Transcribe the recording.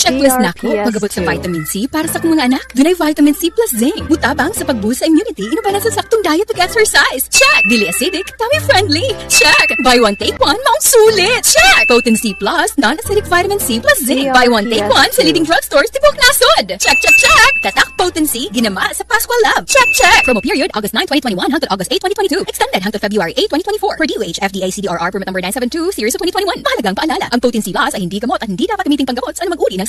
Checklist na ko, PRPS2. pagabot sa vitamin C para sa akong mga anak. Dunay vitamin C plus zinc. Mutabang sa pag-boost sa immunity, inubanan sa saktong diet ug exercise. Check! Dili acidic, tummy friendly. Check! Buy one, take one, maong sulit. Check! Potency plus, non-acidic vitamin C plus zinc. Buy one, take one sa leading drugstores tibok nasod. Check, check, check! Tatak potency, ginama sa Pascual Lab. Check, check! Promo period, August 9, 2021 hangtod August 8, 2022. Extended hangtod February 8, 2024. Per DOH, FDA CDRR permit number 972, series of 2021. Mahalagang paalala, ang potency laws ay hindi gamot at hindi dapat gamiting panggamot sa anumang uri ng